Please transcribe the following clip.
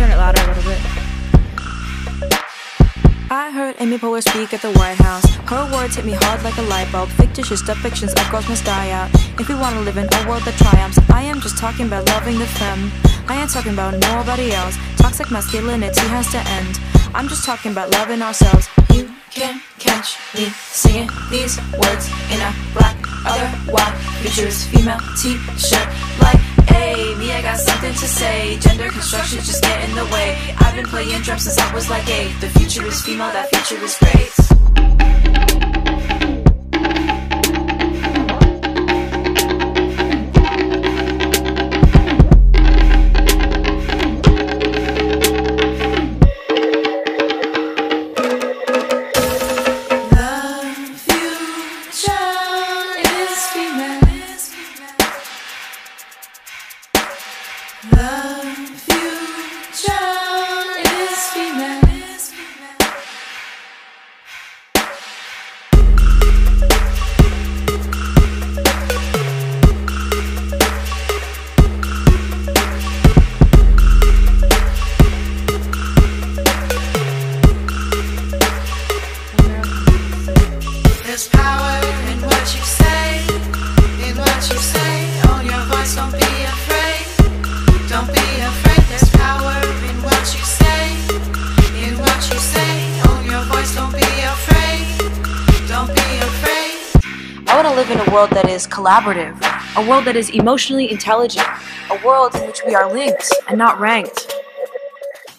louder a little bit. I heard Amy Poehler speak at the White House. Her words hit me hard like a light bulb. Fictitious depictions of girls must die out. If we want to live in a world that triumphs, I am just talking about loving the femme. I ain't talking about nobody else. Toxic masculinity has to end. I'm just talking about loving ourselves. You can't catch me singing these words in a black, other white, futures female t-shirt. Like, hey, Gender constructions just get in the way. I've been playing drums since I was like eight. The future is female, that future is great. The I want to live in a world that is collaborative, a world that is emotionally intelligent, a world in which we are linked and not ranked.